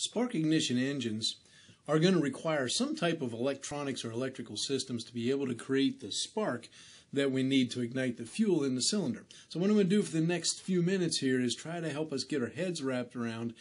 Spark ignition engines are going to require some type of electronics or electrical systems to be able to create the spark that we need to ignite the fuel in the cylinder. So what I'm going to do for the next few minutes here is try to help us get our heads wrapped around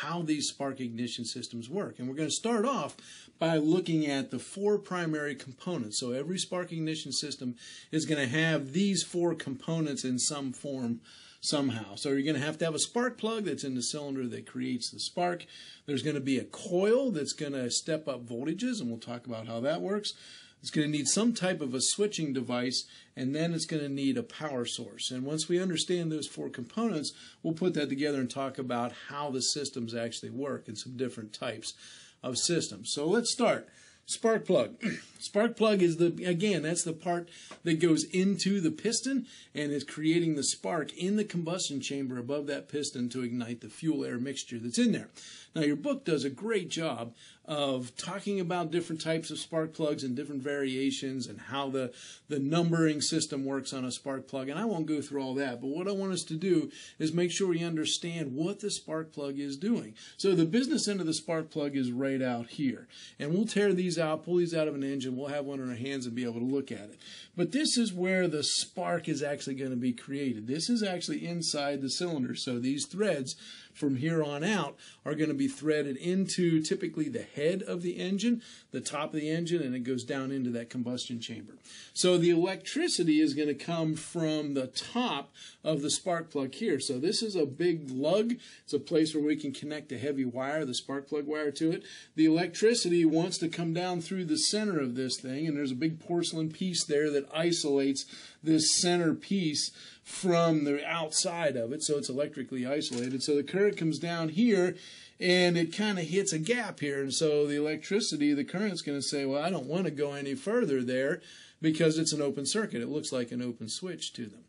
how these spark ignition systems work. And we're going to start off by looking at the four primary components. So every spark ignition system is going to have these four components in some form somehow. So you're going to have to have a spark plug that's in the cylinder that creates the spark. There's going to be a coil that's going to step up voltages, and we'll talk about how that works. It's going to need some type of a switching device, and then it's going to need a power source. And once we understand those four components, we'll put that together and talk about how the systems actually work and some different types of systems. So let's start. Spark plug. Spark plug is the, again, that's the part that goes into the piston and is creating the spark in the combustion chamber above that piston to ignite the fuel air mixture that's in there. Now, your book does a great job of talking about different types of spark plugs and different variations and how the, the numbering system works on a spark plug. And I won't go through all that, but what I want us to do is make sure we understand what the spark plug is doing. So the business end of the spark plug is right out here. And we'll tear these out, pull these out of an engine, we'll have one in our hands and be able to look at it. But this is where the spark is actually going to be created. This is actually inside the cylinder. So these threads from here on out are going to be threaded into typically the head of the engine, the top of the engine, and it goes down into that combustion chamber. So the electricity is going to come from the top of the spark plug here. So this is a big lug. It's a place where we can connect a heavy wire, the spark plug wire to it. The electricity wants to come down through the center of this thing, and there's a big porcelain piece there that isolates this center piece from the outside of it, so it's electrically isolated. So the current comes down here and it kind of hits a gap here. And so the electricity, the current's going to say, well, I don't want to go any further there because it's an open circuit. It looks like an open switch to them.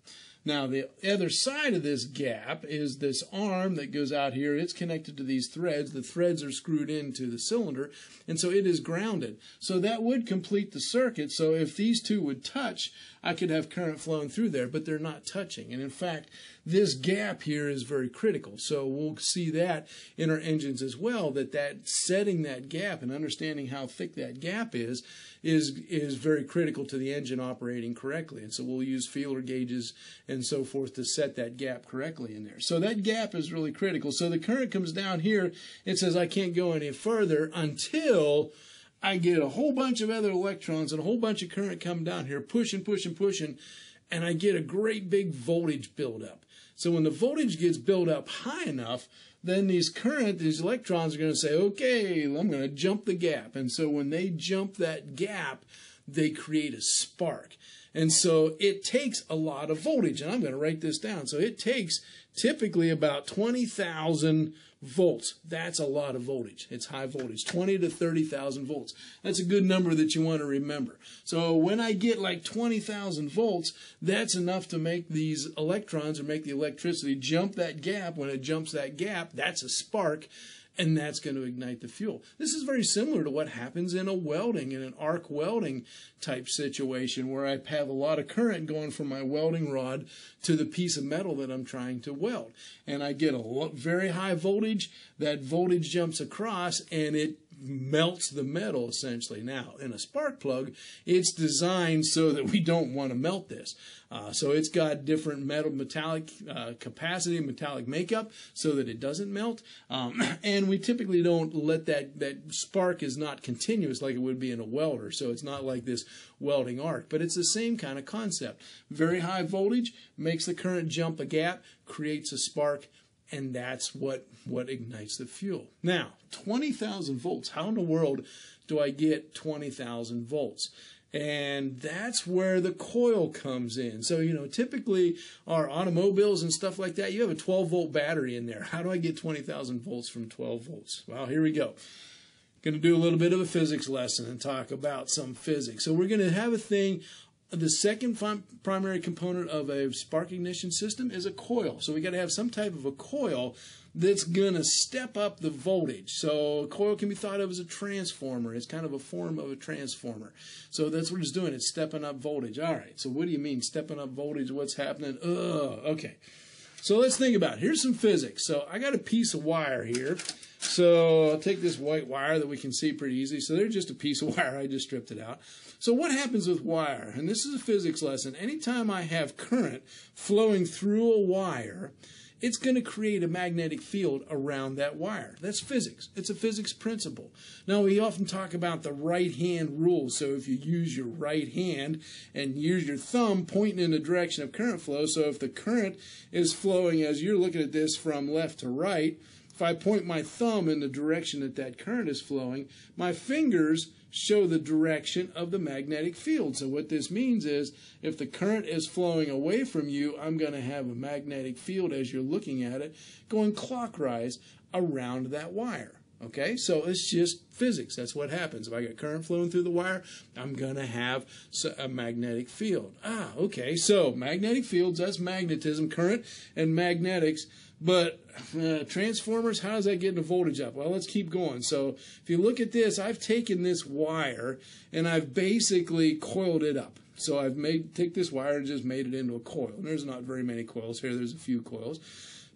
Now, the other side of this gap is this arm that goes out here. It's connected to these threads. The threads are screwed into the cylinder, and so it is grounded. So that would complete the circuit. So if these two would touch, I could have current flowing through there, but they're not touching. And in fact, this gap here is very critical. So we'll see that in our engines as well, that that setting that gap and understanding how thick that gap is is is very critical to the engine operating correctly. And so we'll use feeler gauges and so forth to set that gap correctly in there. So that gap is really critical. So the current comes down here. It says I can't go any further until I get a whole bunch of other electrons and a whole bunch of current come down here, pushing, pushing, pushing, and I get a great big voltage buildup. So when the voltage gets built up high enough, then these current, these electrons are going to say, okay, I'm going to jump the gap. And so when they jump that gap, they create a spark. And so it takes a lot of voltage. And I'm going to write this down. So it takes typically about 20,000 volts. That's a lot of voltage. It's high voltage, 20 to 30,000 volts. That's a good number that you want to remember. So when I get like 20,000 volts, that's enough to make these electrons or make the electricity jump that gap. When it jumps that gap, that's a spark and that's going to ignite the fuel. This is very similar to what happens in a welding, in an arc welding type situation, where I have a lot of current going from my welding rod to the piece of metal that I'm trying to weld. And I get a very high voltage, that voltage jumps across, and it melts the metal essentially. Now, in a spark plug, it's designed so that we don't want to melt this. Uh, so it's got different metal metallic uh, capacity, metallic makeup, so that it doesn't melt. Um, and we typically don't let that that spark is not continuous like it would be in a welder. So it's not like this welding arc, but it's the same kind of concept. Very high voltage makes the current jump a gap, creates a spark and that's what what ignites the fuel. Now, 20,000 volts. How in the world do I get 20,000 volts? And that's where the coil comes in. So, you know, typically our automobiles and stuff like that, you have a 12 volt battery in there. How do I get 20,000 volts from 12 volts? Well, here we go. Going to do a little bit of a physics lesson and talk about some physics. So, we're going to have a thing the second primary component of a spark ignition system is a coil. So we got to have some type of a coil that's going to step up the voltage. So a coil can be thought of as a transformer. It's kind of a form of a transformer. So that's what it's doing. It's stepping up voltage. All right. So what do you mean stepping up voltage? What's happening? Ugh. Okay. So let's think about it. Here's some physics. So I got a piece of wire here. So I'll take this white wire that we can see pretty easy. So they're just a piece of wire. I just stripped it out. So what happens with wire? And this is a physics lesson. Anytime I have current flowing through a wire, it's going to create a magnetic field around that wire. That's physics. It's a physics principle. Now, we often talk about the right hand rule. So, if you use your right hand and use your thumb pointing in the direction of current flow, so if the current is flowing as you're looking at this from left to right, if I point my thumb in the direction that that current is flowing, my fingers show the direction of the magnetic field. So what this means is if the current is flowing away from you, I'm going to have a magnetic field as you're looking at it going clockwise around that wire. Okay, so it's just physics. That's what happens. If I get current flowing through the wire, I'm going to have a magnetic field. Ah, okay, so magnetic fields, that's magnetism, current, and magnetics. But uh, transformers, how does that get the voltage up? Well, let's keep going. So if you look at this, I've taken this wire and I've basically coiled it up. So I've made take this wire and just made it into a coil. And there's not very many coils here. There's a few coils.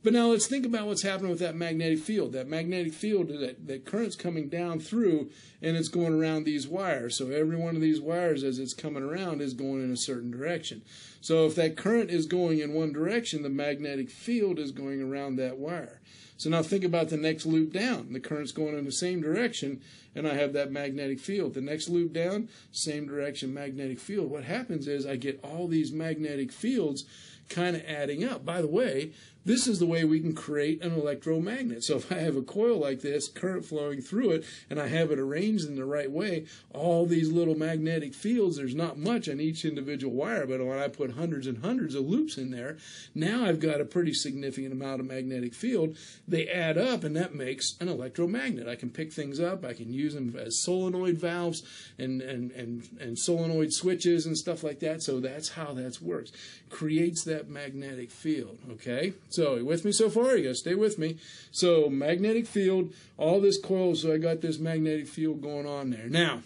But now let's think about what's happening with that magnetic field. That magnetic field, that, that current's coming down through and it's going around these wires. So every one of these wires as it's coming around is going in a certain direction. So if that current is going in one direction, the magnetic field is going around that wire. So now think about the next loop down. The current's going in the same direction, and I have that magnetic field. The next loop down, same direction, magnetic field. What happens is I get all these magnetic fields kind of adding up. By the way, this is the way we can create an electromagnet. So if I have a coil like this, current flowing through it, and I have it arranged in the right way, all these little magnetic fields, there's not much on each individual wire, but when I put hundreds and hundreds of loops in there, now I've got a pretty significant amount of magnetic field. They add up, and that makes an electromagnet. I can pick things up, I can use them as solenoid valves and, and, and, and solenoid switches and stuff like that. So that's how that works. Creates that magnetic field, okay? So, you with me so far? You got to stay with me. So, magnetic field, all this coil, so I got this magnetic field going on there. Now,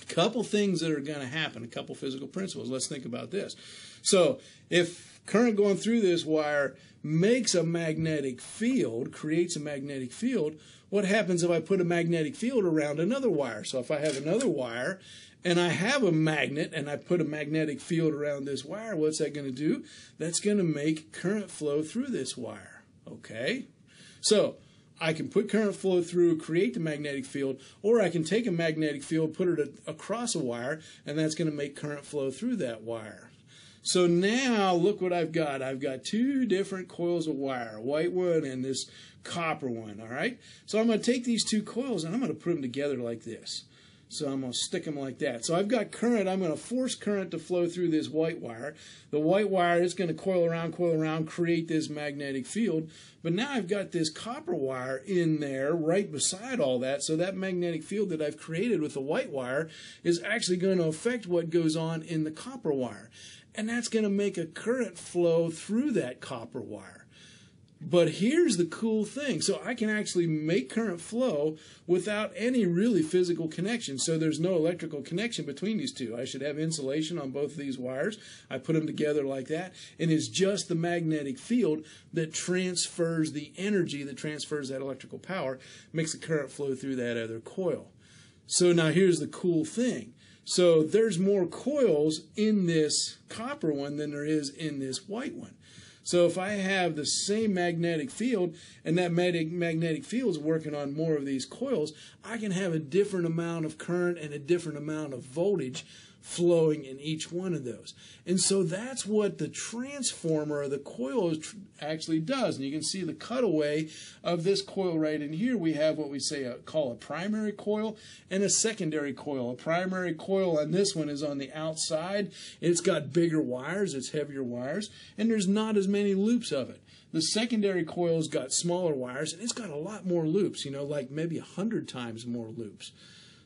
a couple things that are going to happen, a couple physical principles. Let's think about this. So, if current going through this wire makes a magnetic field, creates a magnetic field, what happens if I put a magnetic field around another wire? So if I have another wire and I have a magnet and I put a magnetic field around this wire, what's that going to do? That's going to make current flow through this wire. Okay? So, I can put current flow through, create the magnetic field, or I can take a magnetic field, put it across a wire, and that's going to make current flow through that wire. So now look what I've got. I've got two different coils of wire, white one and this copper one, all right? So I'm going to take these two coils and I'm going to put them together like this. So I'm going to stick them like that. So I've got current. I'm going to force current to flow through this white wire. The white wire is going to coil around, coil around, create this magnetic field. But now I've got this copper wire in there right beside all that. So that magnetic field that I've created with the white wire is actually going to affect what goes on in the copper wire. And that's going to make a current flow through that copper wire. But here's the cool thing. So I can actually make current flow without any really physical connection. So there's no electrical connection between these two. I should have insulation on both of these wires. I put them together like that. And it's just the magnetic field that transfers the energy, that transfers that electrical power, makes the current flow through that other coil. So now here's the cool thing. So there's more coils in this copper one than there is in this white one. So if I have the same magnetic field and that magnetic field is working on more of these coils, I can have a different amount of current and a different amount of voltage flowing in each one of those. And so that's what the transformer or the coil actually does. And you can see the cutaway of this coil right in here. We have what we say a, call a primary coil and a secondary coil. A primary coil on this one is on the outside. It's got bigger wires, it's heavier wires, and there's not as many loops of it. The secondary coil's got smaller wires and it's got a lot more loops, you know, like maybe a hundred times more loops.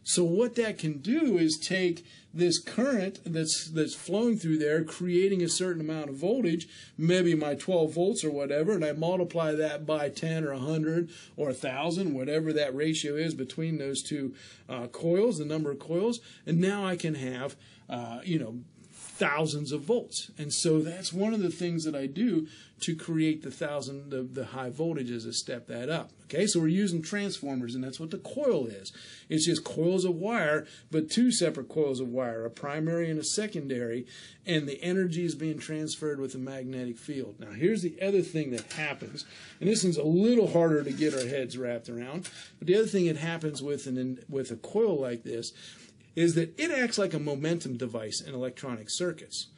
So what that can do is take this current that's that's flowing through there, creating a certain amount of voltage, maybe my 12 volts or whatever, and I multiply that by 10 or 100 or 1,000, whatever that ratio is between those two uh, coils, the number of coils, and now I can have, uh, you know, thousands of volts. And so that's one of the things that I do to create the thousand the, the high voltages to step that up. Okay, so we're using transformers, and that's what the coil is. It's just coils of wire, but two separate coils of wire, a primary and a secondary, and the energy is being transferred with a magnetic field. Now, here's the other thing that happens, and this one's a little harder to get our heads wrapped around. But the other thing that happens with an with a coil like this is that it acts like a momentum device in electronic circuits.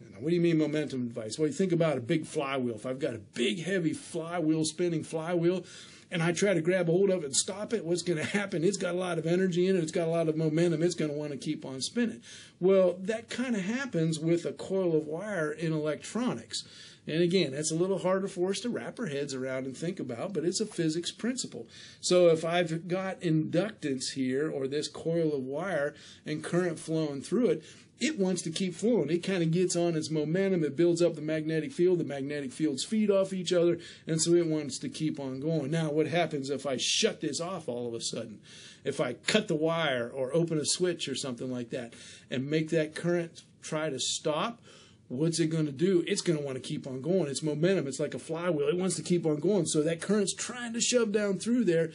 Now, what do you mean momentum device? Well, you think about a big flywheel. If I've got a big, heavy flywheel, spinning flywheel, and I try to grab a hold of it and stop it, what's going to happen? It's got a lot of energy in it. It's got a lot of momentum. It's going to want to keep on spinning. Well, that kind of happens with a coil of wire in electronics. And again, that's a little harder for us to wrap our heads around and think about, but it's a physics principle. So if I've got inductance here, or this coil of wire, and current flowing through it, it wants to keep flowing. It kind of gets on its momentum. It builds up the magnetic field. The magnetic fields feed off each other, and so it wants to keep on going. Now, what happens if I shut this off all of a sudden? If I cut the wire or open a switch or something like that and make that current try to stop? What's it going to do? It's going to want to keep on going. It's momentum. It's like a flywheel. It wants to keep on going. So that current's trying to shove down through there.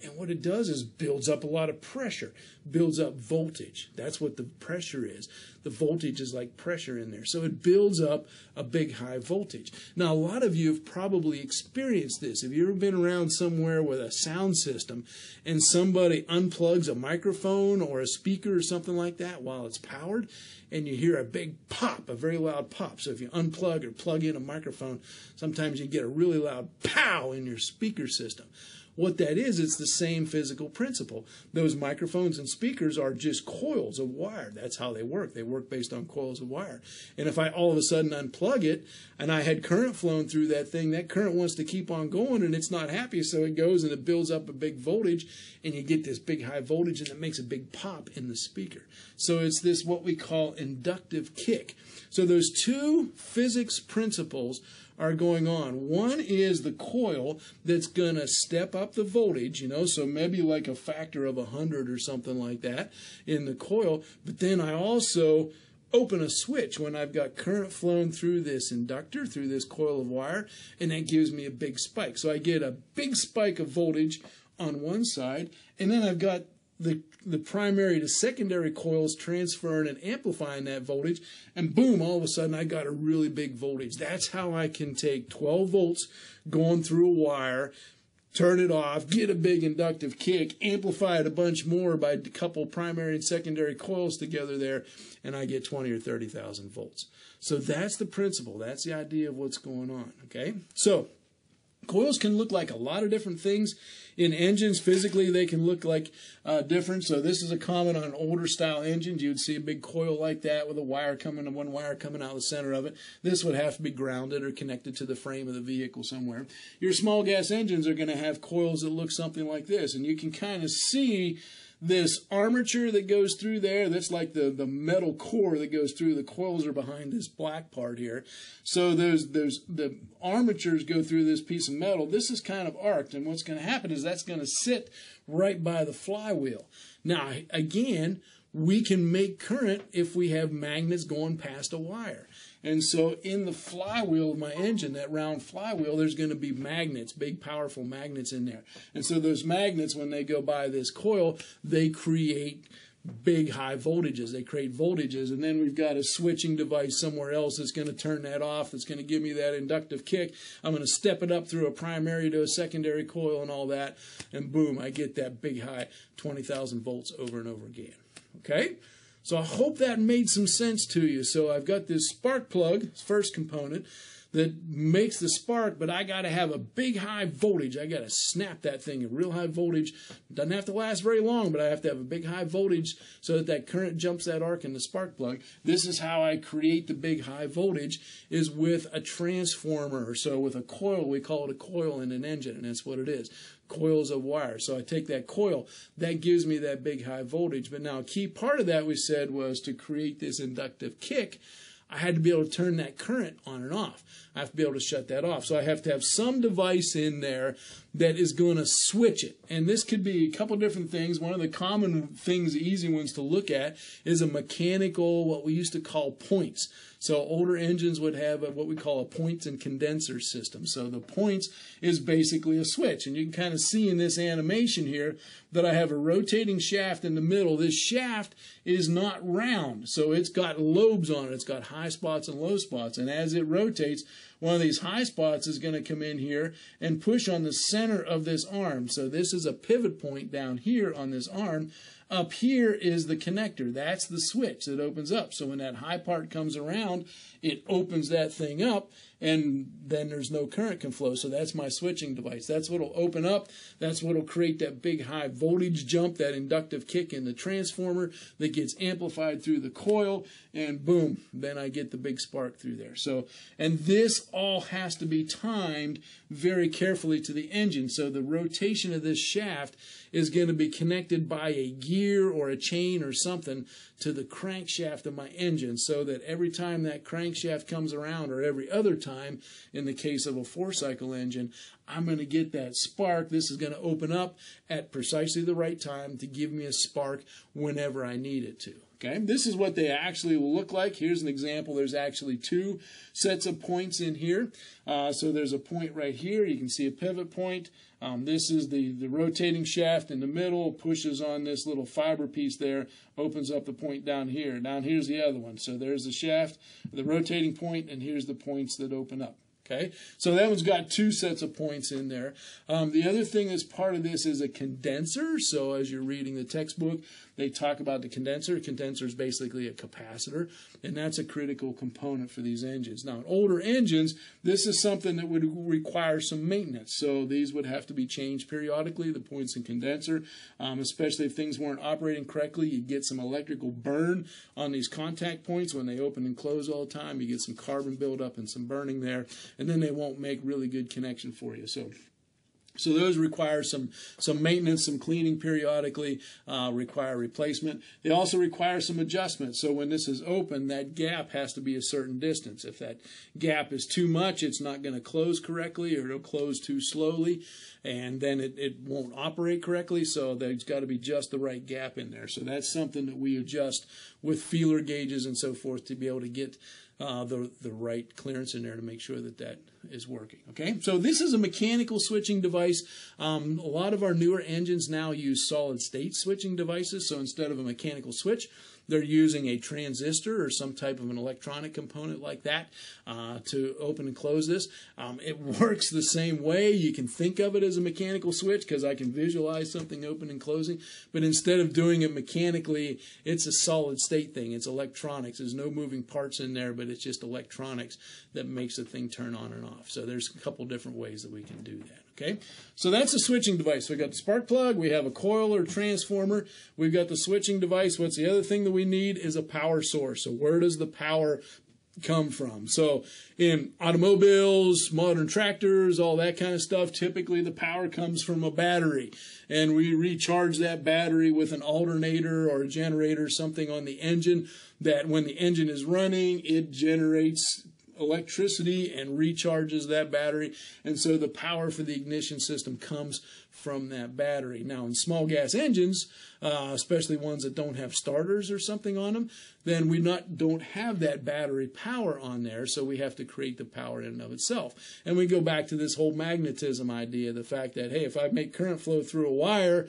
And what it does is builds up a lot of pressure, builds up voltage. That's what the pressure is. The voltage is like pressure in there. So it builds up a big high voltage. Now, a lot of you have probably experienced this. Have you ever been around somewhere with a sound system and somebody unplugs a microphone or a speaker or something like that while it's powered? And you hear a big pop, a very loud pop. So if you unplug or plug in a microphone, sometimes you get a really loud pow in your speaker system. What that is, it's the same physical principle. Those microphones and speakers are just coils of wire. That's how they work. They work based on coils of wire. And if I all of a sudden unplug it and I had current flowing through that thing, that current wants to keep on going and it's not happy. So it goes and it builds up a big voltage and you get this big high voltage and it makes a big pop in the speaker. So it's this what we call inductive kick. So those two physics principles are going on. One is the coil that's going to step up the voltage, you know, so maybe like a factor of 100 or something like that in the coil. But then I also open a switch when I've got current flowing through this inductor, through this coil of wire, and that gives me a big spike. So I get a big spike of voltage on one side, and then I've got the the primary to secondary coils transferring and amplifying that voltage, and boom, all of a sudden I got a really big voltage. That's how I can take 12 volts going through a wire, turn it off, get a big inductive kick, amplify it a bunch more by a couple primary and secondary coils together there, and I get 20 or 30,000 volts. So that's the principle. That's the idea of what's going on. Okay? So coils can look like a lot of different things in engines, physically, they can look like uh, different. So this is a common on older style engines. You would see a big coil like that with a wire coming, one wire coming out of the center of it. This would have to be grounded or connected to the frame of the vehicle somewhere. Your small gas engines are going to have coils that look something like this, and you can kind of see this armature that goes through there that's like the, the metal core that goes through the coils are behind this black part here. So those those the armatures go through this piece of metal. This is kind of arced and what's going to happen is that's going to sit right by the flywheel. Now again we can make current if we have magnets going past a wire and so in the flywheel of my engine, that round flywheel, there's going to be magnets, big powerful magnets in there. And so those magnets, when they go by this coil, they create big high voltages. They create voltages, and then we've got a switching device somewhere else that's going to turn that off. That's going to give me that inductive kick. I'm going to step it up through a primary to a secondary coil and all that, and boom, I get that big high 20,000 volts over and over again. Okay? So I hope that made some sense to you. So I've got this spark plug, first component, that makes the spark, but I got to have a big high voltage. I got to snap that thing at real high voltage. Doesn't have to last very long, but I have to have a big high voltage so that that current jumps that arc in the spark plug. This is how I create the big high voltage is with a transformer. So with a coil, we call it a coil in an engine, and that's what it is coils of wire. So I take that coil, that gives me that big high voltage. But now a key part of that we said was to create this inductive kick. I had to be able to turn that current on and off. I have to be able to shut that off. So I have to have some device in there that is going to switch it. And this could be a couple different things. One of the common things, easy ones to look at, is a mechanical, what we used to call points. So older engines would have a, what we call a points and condenser system. So the points is basically a switch. And you can kind of see in this animation here that I have a rotating shaft in the middle. This shaft is not round. So it's got lobes on it. It's got high spots and low spots. And as it rotates, one of these high spots is going to come in here and push on the center of this arm. So this is a pivot point down here on this arm. Up here is the connector. That's the switch that opens up. So when that high part comes around, it opens that thing up and then there's no current can flow. So that's my switching device. That's what'll open up. That's what'll create that big high voltage jump, that inductive kick in the transformer that gets amplified through the coil and boom, then I get the big spark through there. So, and this all has to be timed very carefully to the engine. So the rotation of this shaft is going to be connected by a gear or a chain or something to the crankshaft of my engine so that every time that crankshaft comes around or every other time in the case of a four cycle engine, I'm going to get that spark. This is going to open up at precisely the right time to give me a spark whenever I need it to. Okay, this is what they actually will look like. Here's an example. There's actually two sets of points in here. Uh, so there's a point right here. You can see a pivot point. Um, this is the, the rotating shaft in the middle, pushes on this little fiber piece there, opens up the point down here. Down here's the other one. So there's the shaft, the rotating point, and here's the points that open up. Okay, so that one's got two sets of points in there. Um, the other thing that's part of this is a condenser. So as you're reading the textbook, they talk about the condenser. A condenser is basically a capacitor, and that's a critical component for these engines. Now, in older engines, this is something that would require some maintenance. So these would have to be changed periodically, the points and condenser, um, especially if things weren't operating correctly. You'd get some electrical burn on these contact points when they open and close all the time. You get some carbon buildup and some burning there, and then they won't make really good connection for you. So so those require some some maintenance, some cleaning periodically, uh, require replacement. They also require some adjustment. So when this is open, that gap has to be a certain distance. If that gap is too much, it's not going to close correctly, or it'll close too slowly, and then it, it won't operate correctly. So there's got to be just the right gap in there. So that's something that we adjust with feeler gauges and so forth to be able to get uh, the, the right clearance in there to make sure that that is working. Okay, so this is a mechanical switching device. Um, a lot of our newer engines now use solid state switching devices. So instead of a mechanical switch, they're using a transistor or some type of an electronic component like that uh, to open and close this. Um, it works the same way. You can think of it as a mechanical switch because I can visualize something open and closing. But instead of doing it mechanically, it's a solid state thing. It's electronics. There's no moving parts in there, but it's just electronics that makes the thing turn on and off. So there's a couple different ways that we can do that. Okay, so that's a switching device. We've got the spark plug, we have a coil or transformer, we've got the switching device. What's the other thing that we need is a power source. So where does the power come from? So in automobiles, modern tractors, all that kind of stuff, typically the power comes from a battery. And we recharge that battery with an alternator or a generator, something on the engine that when the engine is running, it generates electricity and recharges that battery. And so the power for the ignition system comes from that battery. Now, in small gas engines, uh, especially ones that don't have starters or something on them, then we not don't have that battery power on there, so we have to create the power in and of itself. And we go back to this whole magnetism idea, the fact that hey, if I make current flow through a wire,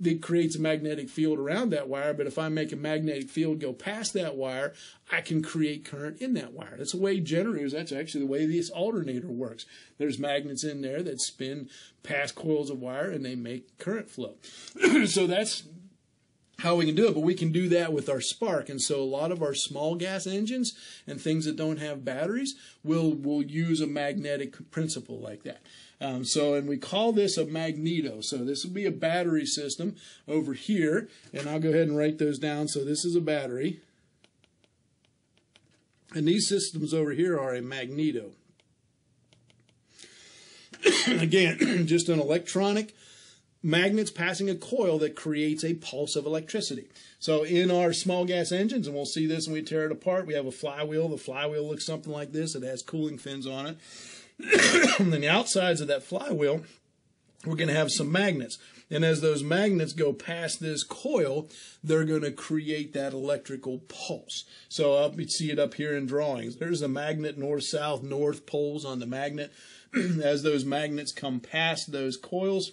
that creates a magnetic field around that wire. But if I make a magnetic field go past that wire, I can create current in that wire. That's the way generators, that's actually the way this alternator works. There's magnets in there that spin past coils of wire and they make current flow. so that's how we can do it, but we can do that with our spark. And so a lot of our small gas engines and things that don't have batteries will will use a magnetic principle like that. Um, so, and we call this a magneto. So this will be a battery system over here, and I'll go ahead and write those down. So this is a battery. And these systems over here are a magneto. Again, just an electronic magnets passing a coil that creates a pulse of electricity. So in our small gas engines, and we'll see this when we tear it apart, we have a flywheel. The flywheel looks something like this. It has cooling fins on it. and the outsides of that flywheel, we're going to have some magnets. And as those magnets go past this coil, they're going to create that electrical pulse. So uh, you see it up here in drawings. There's a magnet north, south, north poles on the magnet. as those magnets come past those coils,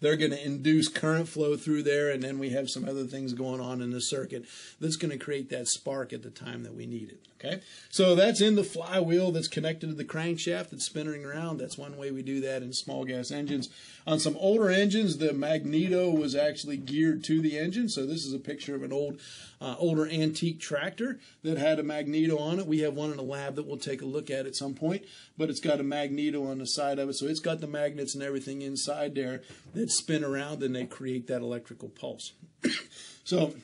they're going to induce current flow through there, and then we have some other things going on in the circuit that's going to create that spark at the time that we need it. Okay, so that's in the flywheel that's connected to the crankshaft that's spinning around. That's one way we do that in small gas engines. On some older engines, the magneto was actually geared to the engine. So this is a picture of an old, uh, older antique tractor that had a magneto on it. We have one in the lab that we'll take a look at at some point, but it's got a magneto on the side of it. So it's got the magnets and everything inside there that spin around and they create that electrical pulse. so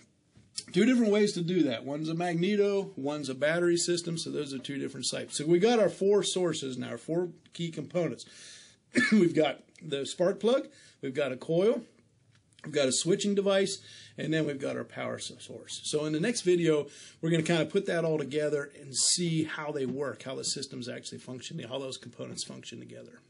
two different ways to do that. One's a magneto, one's a battery system. So those are two different types. So we got our four sources now, our four key components. we've got the spark plug, we've got a coil, we've got a switching device, and then we've got our power source. So in the next video, we're going to kind of put that all together and see how they work, how the systems actually function, how those components function together.